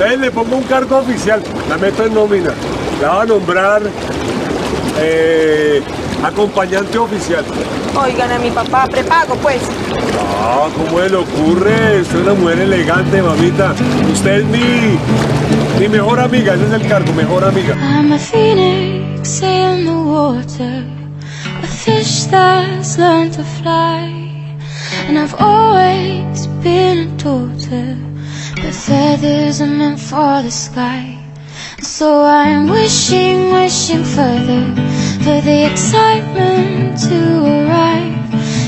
Entonces le pongo un cargo oficial, la meto en nómina. La va a nombrar eh, acompañante oficial. Oigan a mi papá, prepago pues. Ah, ¿cómo le ocurre? Usted es una mujer elegante, mamita. Usted es mi, mi mejor amiga, ese es el cargo, mejor amiga. I'm a phoenix in the water, a fish that's learned to fly. And I've always been a daughter, feathers are meant for the sky. So I'm wishing, wishing further for the excitement to arrive.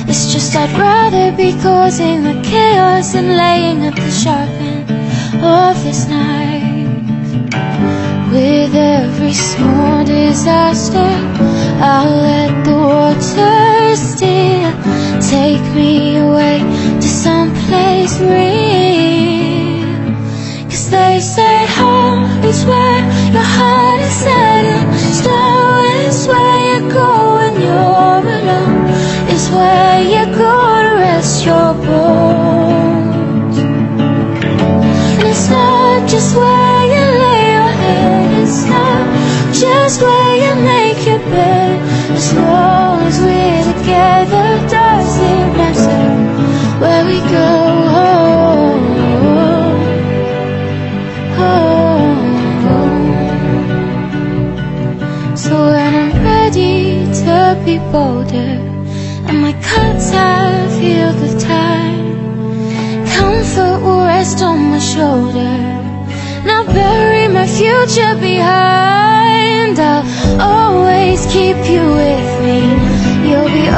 It's just I'd rather be causing the chaos than laying at the sharp end of this knife. With every small disaster, I'll let the water steer. Take me away to some place real. Where you rest your bones. And it's not just where you lay your head. It's not just where you make your bed. As long as we're together, does matter where we go? So when I'm ready to be bolder And my cuts have healed with time Comfort will rest on my shoulder. Now bury my future behind. I'll always keep you with me. You'll be